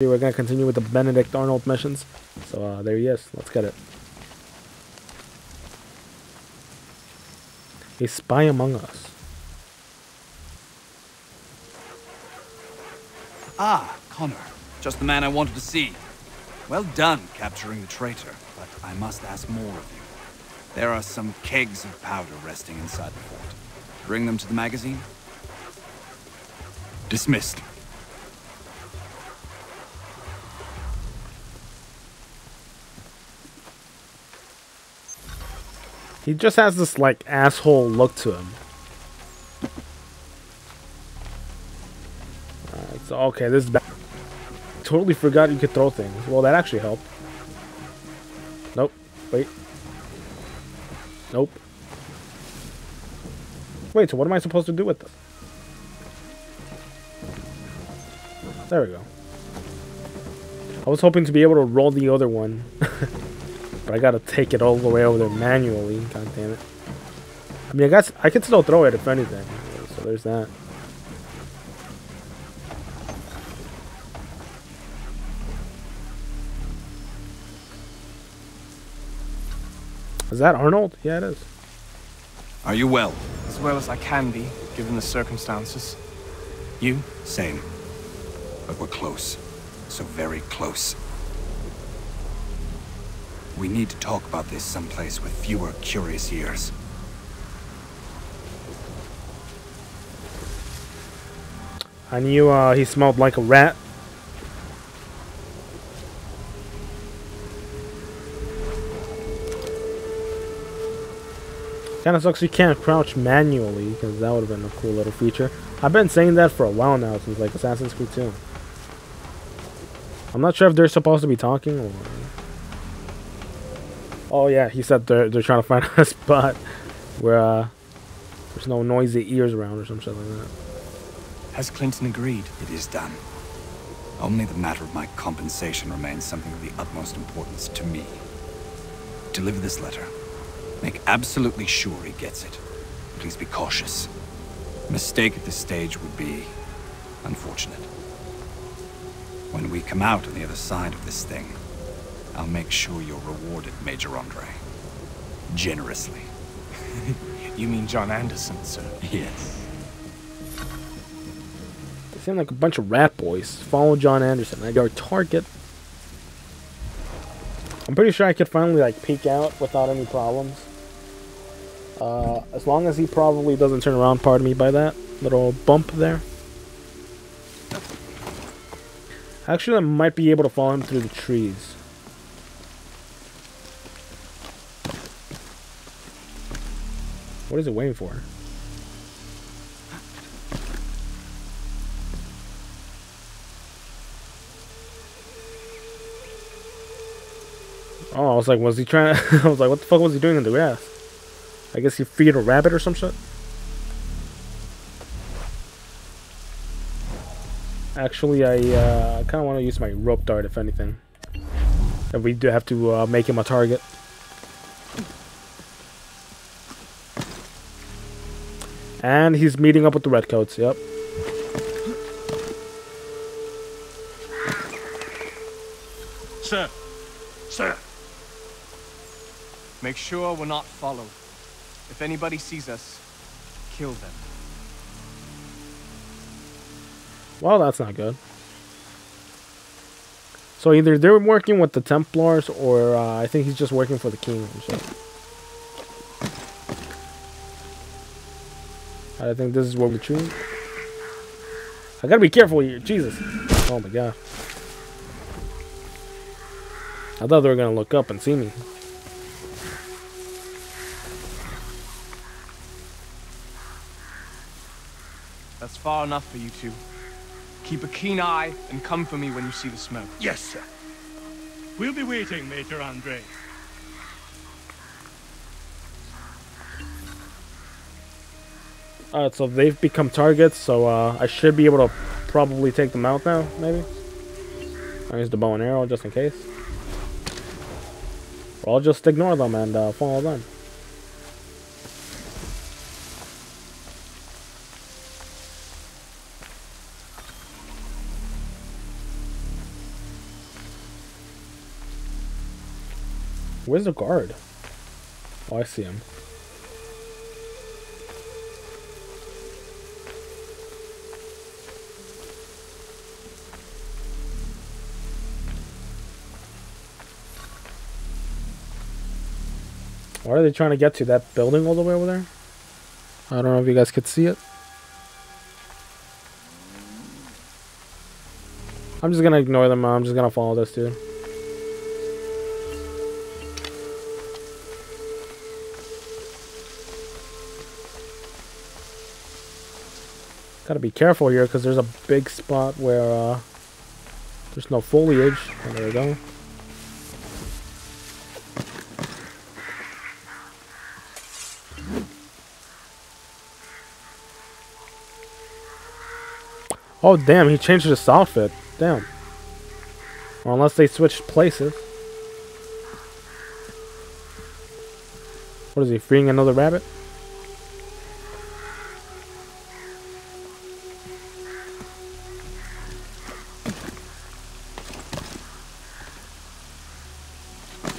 We're gonna continue with the Benedict Arnold missions. So uh, there he is. Let's get it. A spy among us. Ah, Connor. Just the man I wanted to see. Well done capturing the traitor, but I must ask more of you. There are some kegs of powder resting inside the fort. Bring them to the magazine? Dismissed. He just has this like asshole look to him. Alright, so okay, this is bad. Totally forgot you could throw things. Well, that actually helped. Nope. Wait. Nope. Wait, so what am I supposed to do with this? There we go. I was hoping to be able to roll the other one. but I gotta take it all the way over there manually. God damn it. I mean, I guess I could still throw it if anything. So there's that. Is that Arnold? Yeah, it is. Are you well? As well as I can be, given the circumstances. You? Same. But we're close. So very close. We need to talk about this someplace with fewer curious ears. I knew uh, he smelled like a rat. Kinda sucks you can't crouch manually, because that would have been a cool little feature. I've been saying that for a while now, since like Assassin's Creed 2. I'm not sure if they're supposed to be talking or... Oh yeah, he said they're, they're trying to find a spot where uh, there's no noisy ears around or some shit like that. Has Clinton agreed? It is done. Only the matter of my compensation remains something of the utmost importance to me. Deliver this letter. Make absolutely sure he gets it. Please be cautious. Mistake at this stage would be unfortunate. When we come out on the other side of this thing, I'll make sure you're rewarded, Major Andre. Generously. you mean John Anderson, sir? Yes. They seem like a bunch of rat boys. Follow John Anderson. I got target. I'm pretty sure I could finally like peek out without any problems. Uh, as long as he probably doesn't turn around, pardon me by that little bump there. Actually, I might be able to follow him through the trees. What is it waiting for? Oh, I was like, was he trying? to... I was like, what the fuck was he doing in the grass? I guess he feed a rabbit or some shit. Actually, I uh, kind of want to use my rope dart, if anything. If we do have to uh, make him a target. And he's meeting up with the redcoats, yep. Sir! Sir! Make sure we're not followed. If anybody sees us, kill them. Well, that's not good. So either they're working with the Templars, or uh, I think he's just working for the king. So. I think this is what we're choosing. I gotta be careful here. Jesus. Oh my god. I thought they were gonna look up and see me. That's far enough for you two. Keep a keen eye and come for me when you see the smoke. Yes, sir. We'll be waiting, Major Andre. Alright, so they've become targets, so uh, I should be able to probably take them out now, maybe. I use the bow and arrow just in case. Or I'll just ignore them and uh, follow them. Where's the guard? Oh, I see him. Why are they trying to get to that building all the way over there? I don't know if you guys could see it. I'm just gonna ignore them. I'm just gonna follow this dude. Gotta be careful here because there's a big spot where uh, there's no foliage. Oh, there we go. Oh damn, he changed his outfit. Damn. Or unless they switched places. What is he, freeing another rabbit?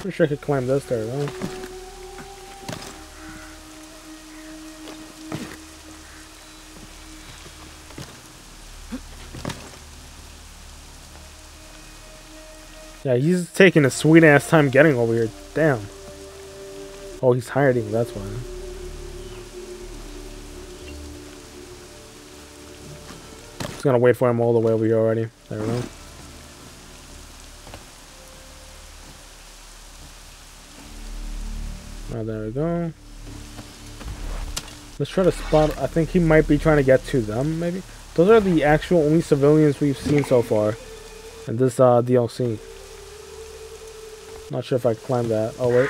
Pretty sure I could climb this there, though. Yeah, he's taking a sweet ass time getting over here. Damn. Oh, he's hiding, that's why. Just gonna wait for him all the way over here already. There we go. Oh, there we go. Let's try to spot. I think he might be trying to get to them, maybe. Those are the actual only civilians we've seen so far in this uh, DLC. Not sure if I can climb that. Oh, wait.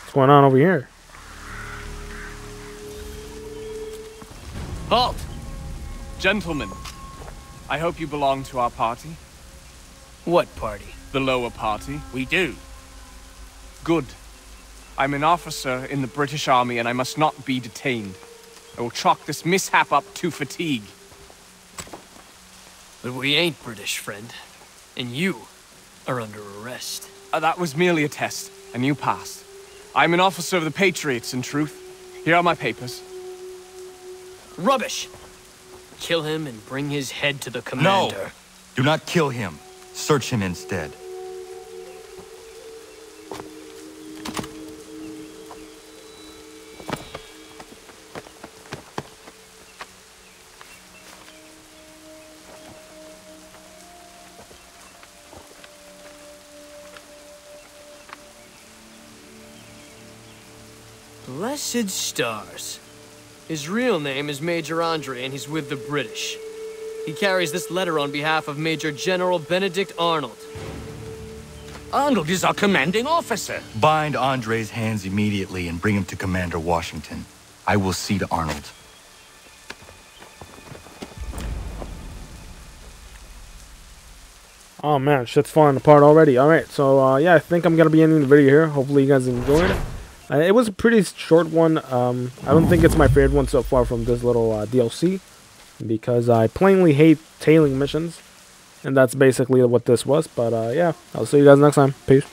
What's going on over here? Halt! Gentlemen, I hope you belong to our party. What party? The lower party. We do. Good. I'm an officer in the British Army and I must not be detained. I will chalk this mishap up to fatigue. But we ain't British, friend. And you are under arrest. Uh, that was merely a test, and you passed. I'm an officer of the Patriots, in truth. Here are my papers. Rubbish! Kill him and bring his head to the commander. No! Do not kill him. Search him instead. Blessed stars. His real name is Major Andre, and he's with the British. He carries this letter on behalf of Major General Benedict Arnold. Arnold is our commanding officer. Bind Andre's hands immediately and bring him to Commander Washington. I will see to Arnold. Oh man, shit's falling apart already. Alright, so uh, yeah, I think I'm gonna be ending the video here. Hopefully you guys enjoyed it. Uh, it was a pretty short one. Um, I don't think it's my favorite one so far from this little uh, DLC. Because I plainly hate tailing missions. And that's basically what this was. But uh, yeah, I'll see you guys next time. Peace.